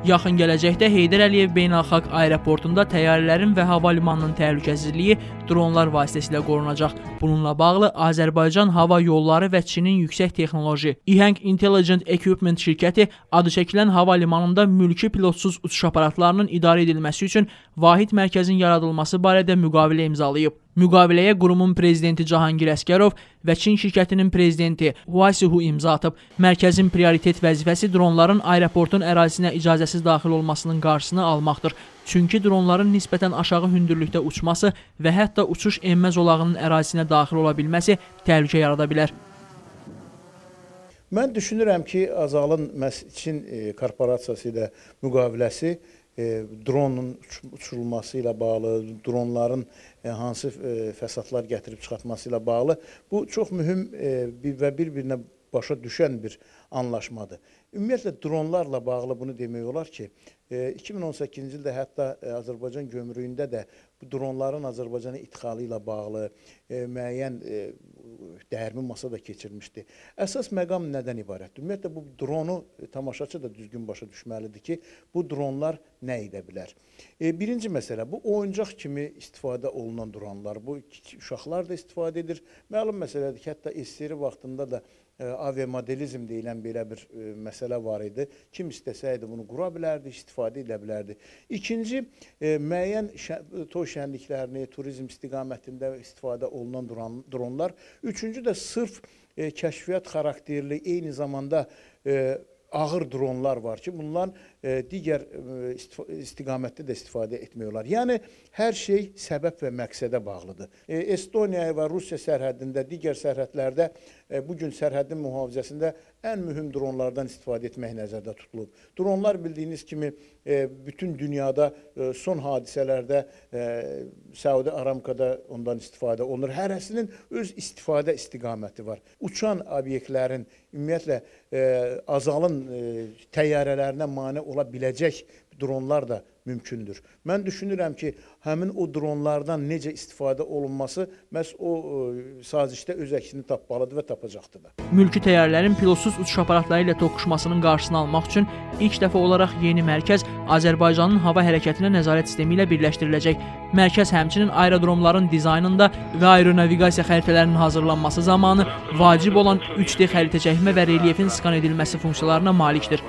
Yaxın gələcəkdə Heydər Əliyev Beynəlxalq Aeroportunda təyyarələrin və hava limanının təhlükəsizliyi dronlar vasitəsilə qorunacaq. Bununla bağlı Azərbaycan Hava Yolları və Çinin yüksək texnoloji İHəng Intelligent Equipment şirkəti adı çəkilən hava limanında mülki pilotsuz uçuş aparatlarının idarə edilməsi üçün vahid mərkəzin yaradılması barədə müqavilə imzalayıb. Müqaviləyə qurumun prezidenti Cahangir Əsgərov və Çin şirkətinin prezidenti Hua Sihu imza atıb. Mərkəzin prioritet vəzifəsi dronların aeroportun ərazisinə icazəsiz daxil olmasının qarşısını almaqdır. Çünki dronların nisbətən aşağı hündürlükdə uçması və hətta uçuş enmə zolağının ərazisinə daxil ola bilməsi təhlükə yarada bilər. Mən düşünürəm ki, Azalın məhz Çin e, korporasiyası ilə müqaviləsi dronun uçurulması ilə bağlı, dronların E, hansı e, fəsadlar gətirib çıxartması ilə bağlı bu çox mühüm e, və bir-birinə başa düşən bir anlaşmadır. Ümumiyyətlə dronlarla bağlı bunu demək olar ki, 2018-ci ildə hətta Azərbaycan gömrüyündə də bu dronların Azərbaycana idxalı ilə bağlı müəyyən dəyərmi masa da keçirmişdi. Əsas məqam nədən ibarətdir? Ümumiyyətlə bu dronu tamaşaçı da düzgün başa düşməlidir ki, bu dronlar nə edə bilər? E, birinci məsələ bu oyuncaq kimi istifadə olunan dronlar. Bu uşaqlar da istifadə edir. Məlum məsələdir ki, hətta SSR vaxtında da e, aviamodelizm deyilən belə bir e, məsələ var idi. Kim istəsəydi bunu qura bilərdi, istifadə edə bilərdi. İkinci, e, müəyyən şə, toy şənliklərini, turizm istiqamətində istifadə olunan dron, dronlar. Üçüncü də sırf e, kəşfiyyat xarakterli, eyni zamanda e, ağır dronlar var ki, bunlar e, digər e, istiqamətdə də istifadə etmək olar. Yəni hər şey səbəb və məqsədə bağlıdır. E, Estoniya və Rusiya sərhədində, digər sərhədlərdə e, bu gün sərhədin mühafizəsində ən mühüm dronlardan istifadə etmək nəzərdə tutulub. Dronlar bildiyiniz kimi e, bütün dünyada e, son hadisələrdə e, Səudi Aramkada ondan istifadə olunur. Hərəsinin öz istifadə istiqaməti var. Uçan obyektlərin ümumiyyətlə e, azalın e, təyyarələrinə mane ola biləcək dronlar da mümkündür. Mən düşünürəm ki, həmin o dronlardan necə istifadə olunması məhz o ə, e, sazişdə öz əksini tapmalıdır və tapacaqdır da. Mülki təyyarələrin pilotsuz uçuş aparatları ilə toqquşmasının qarşısını almaq üçün ilk dəfə olaraq yeni mərkəz Azərbaycanın hava hərəkətinə nəzarət sistemi ilə birləşdiriləcək. Mərkəz həmçinin aerodromların dizaynında və aeronavigasiya xəritələrinin hazırlanması zamanı vacib olan 3D xəritə çəkmə və relyefin skan edilməsi funksiyalarına malikdir.